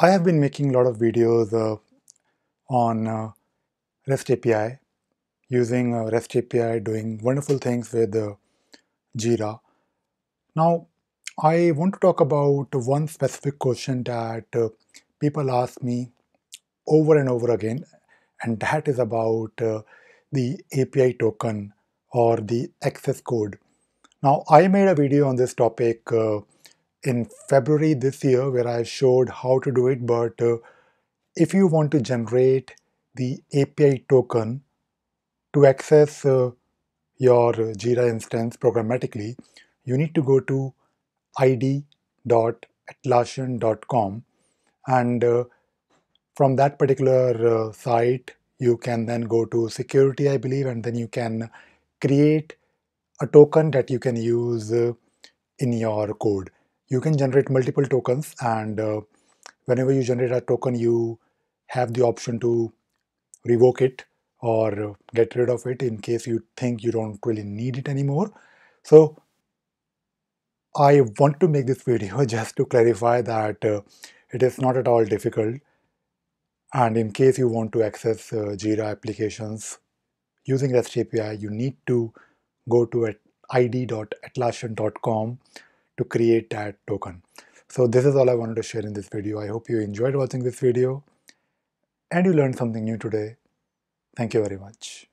I have been making a lot of videos uh, on uh, REST API, using uh, REST API, doing wonderful things with uh, Jira. Now, I want to talk about one specific question that uh, people ask me over and over again, and that is about uh, the API token or the access code. Now, I made a video on this topic in February this year where I showed how to do it. But uh, if you want to generate the API token to access uh, your Jira instance programmatically, you need to go to id.atlassian.com and uh, from that particular uh, site you can then go to security i believe and then you can create a token that you can use uh, in your code you can generate multiple tokens and uh, whenever you generate a token you have the option to revoke it or get rid of it in case you think you don't really need it anymore. So i want to make this video just to clarify that uh, it is not at all difficult. And in case you want to access uh, jira applications using rest api you need to go to id.atlassian.com to create that token. So this is all I wanted to share in this video. I hope you enjoyed watching this video and you learned something new today. Thank you very much.